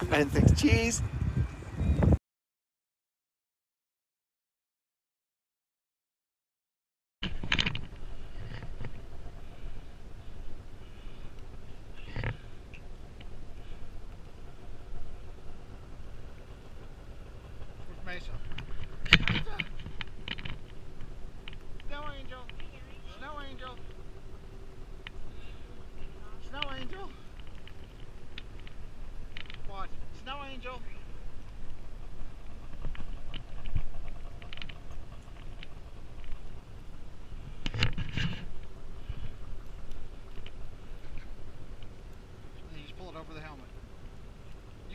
And thanks. Cheers.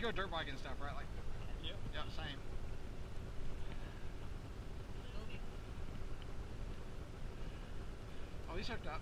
You go dirt biking and stuff, right? Like, Yep. yeah, same. Oh, he's hooked up.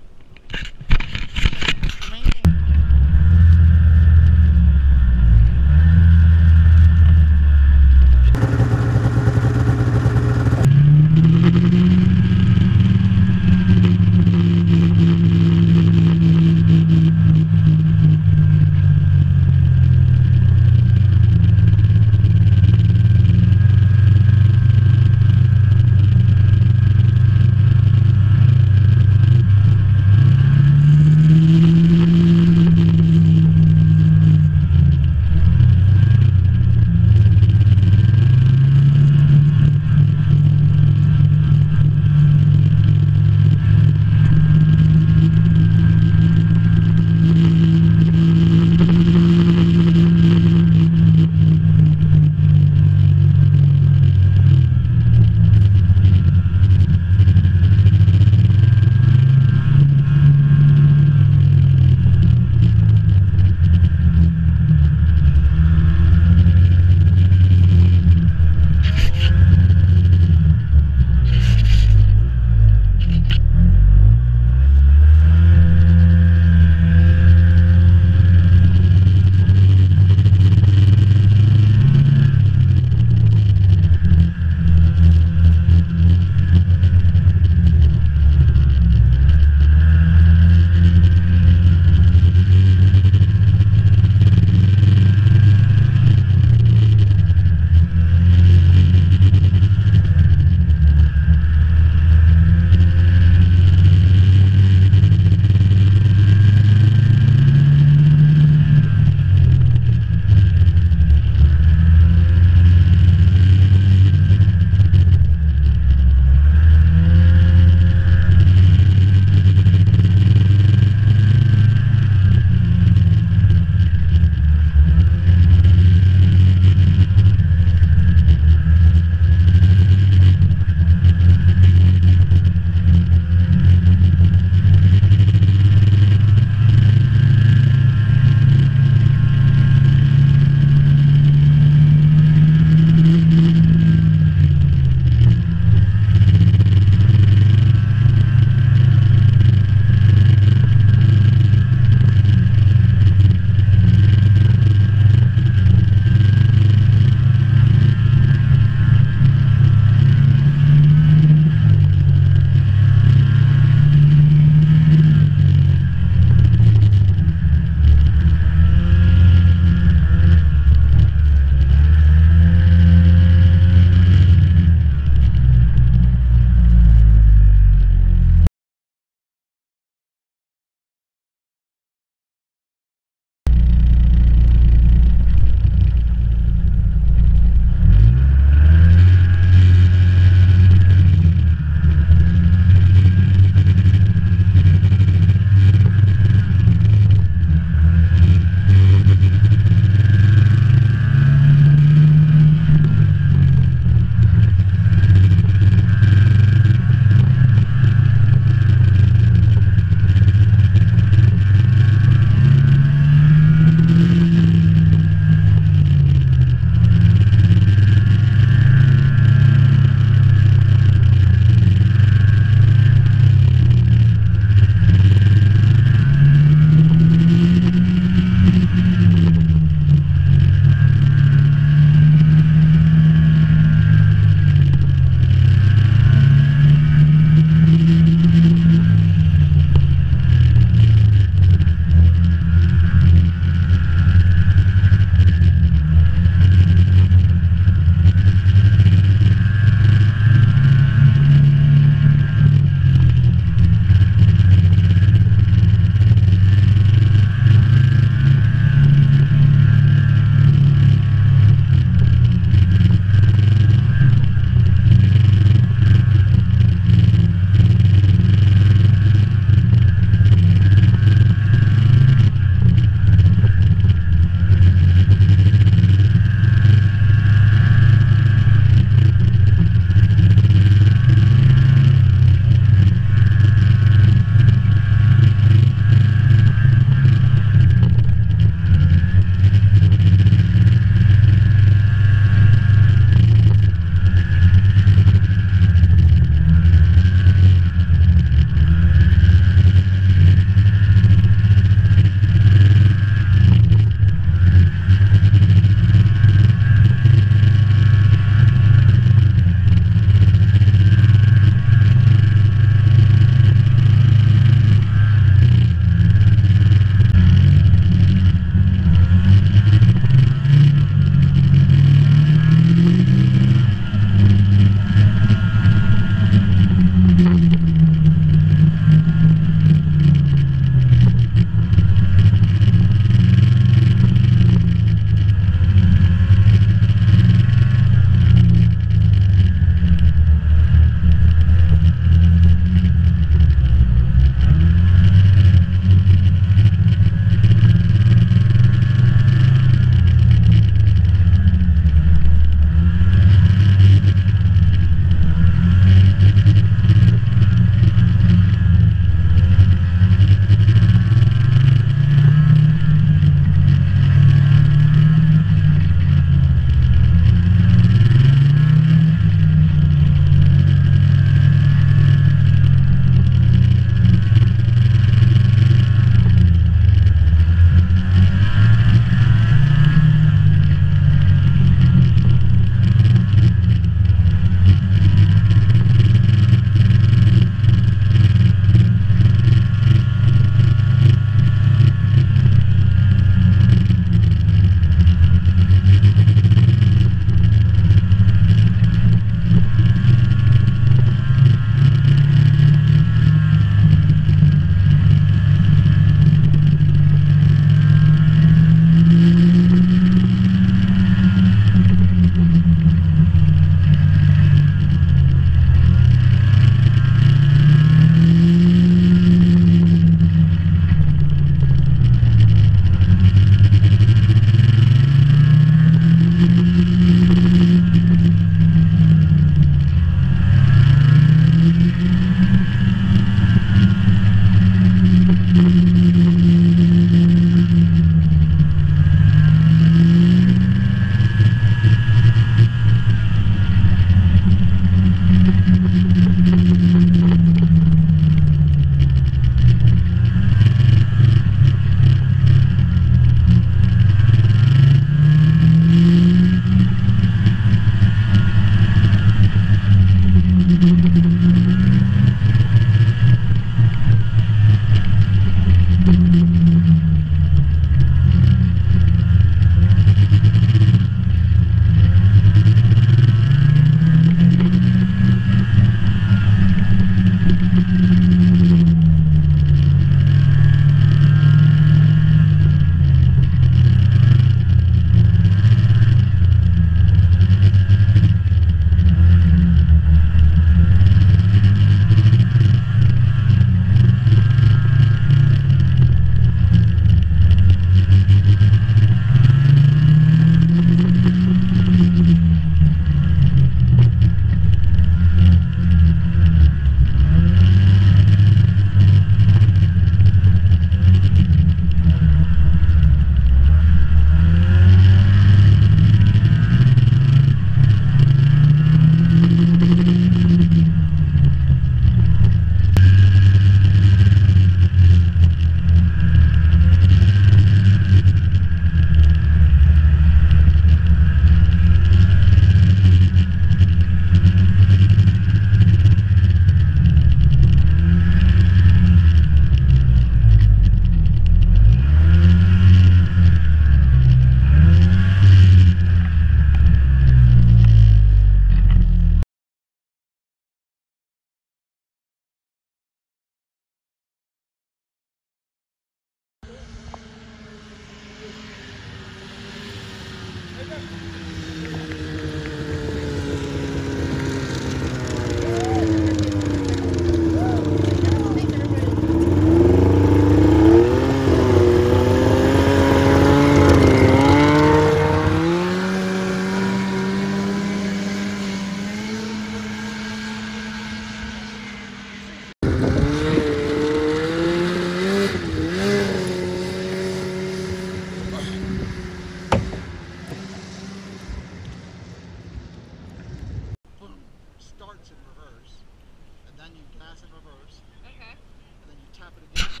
Then you gas in reverse. Okay. And then you tap it again.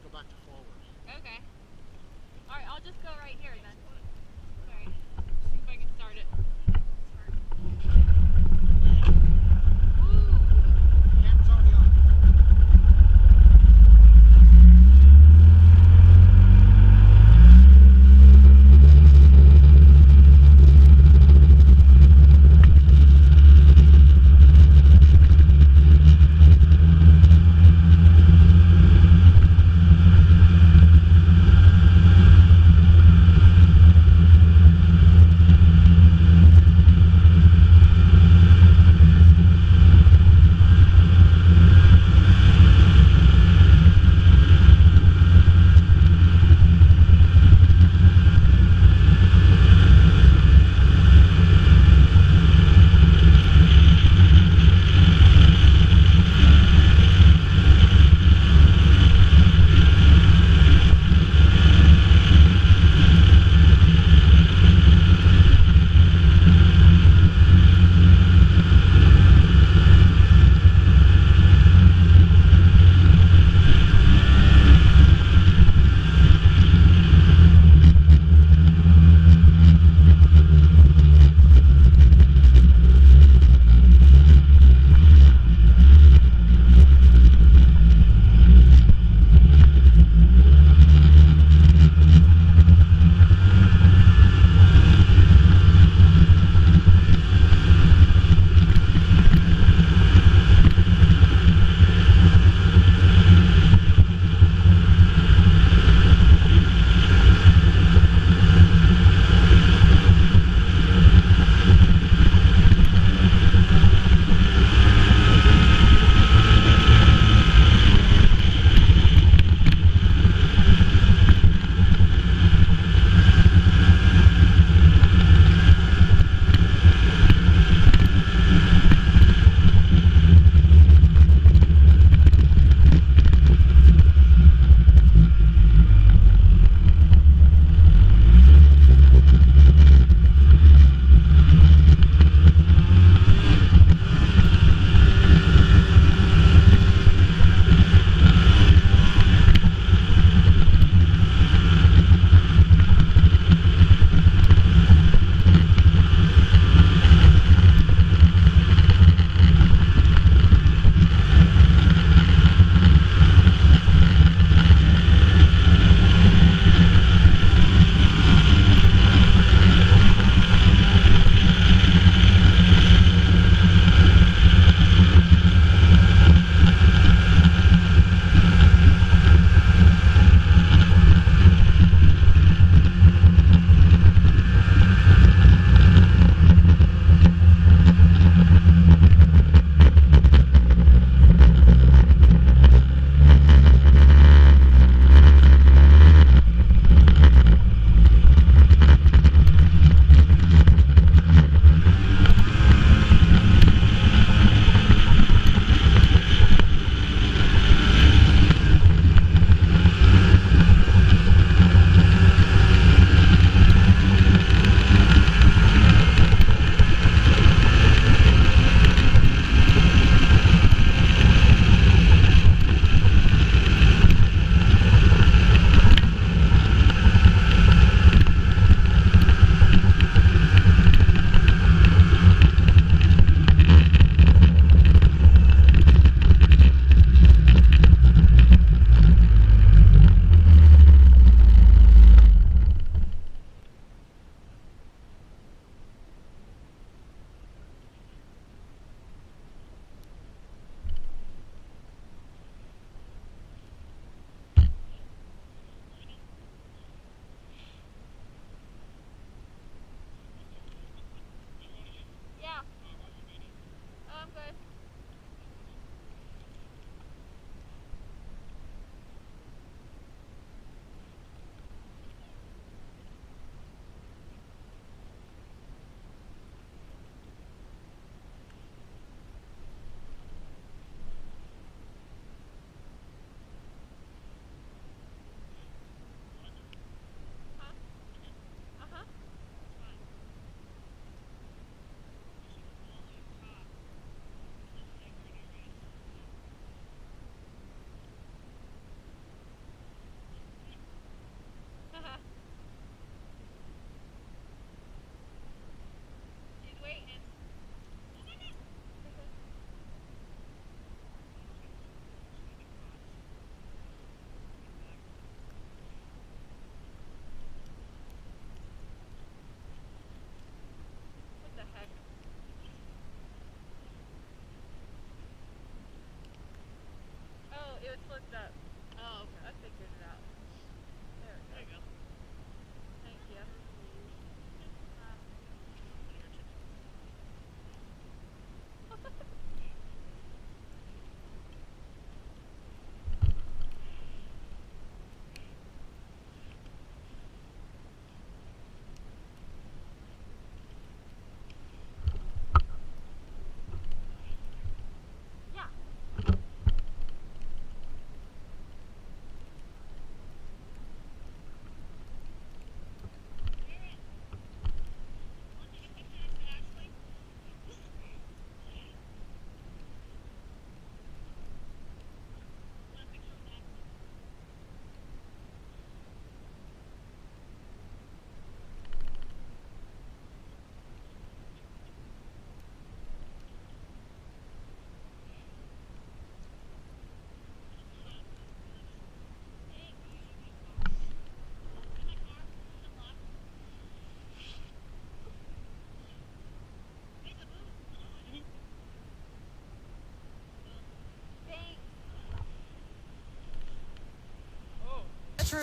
go back to forward. Okay. All right, I'll just go right here then. Sorry. See if I can start it.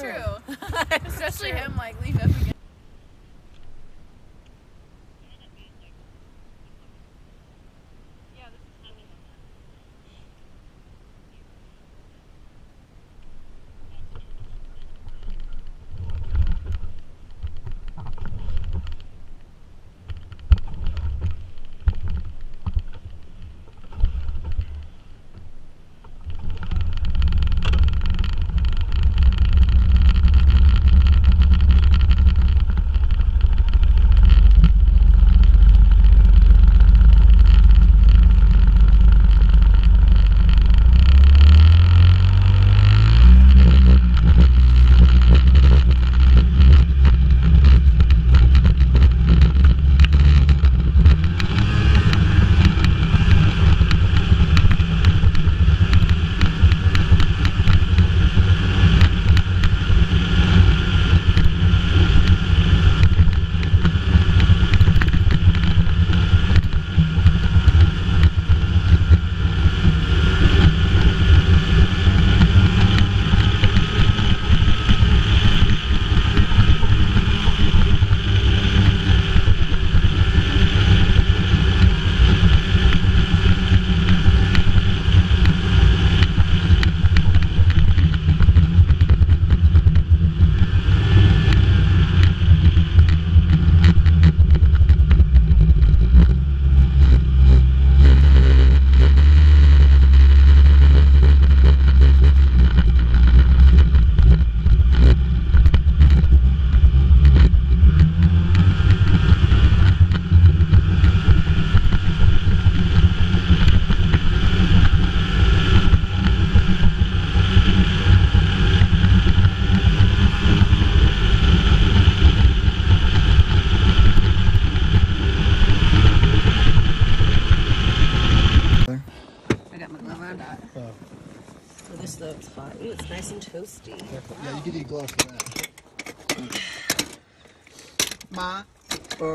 True. Especially true. him, like, leave up.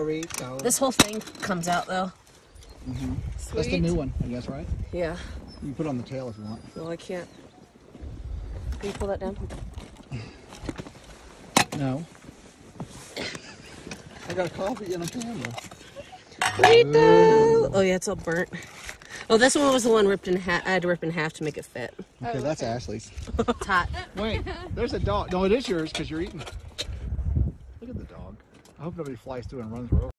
Burrito. This whole thing comes out though. Mm-hmm. That's the new one, I guess, right? Yeah. You can put it on the tail if you want. Well, I can't. Can you pull that down? No. I got coffee and a camera. Oh yeah, it's all burnt. Oh, this one was the one ripped in half. I had to rip in half to make it fit. Okay, that's Ashley's. It's hot. Wait, there's a dog. No, it is yours because you're eating. Look at the dog. I hope nobody flies through and runs her over.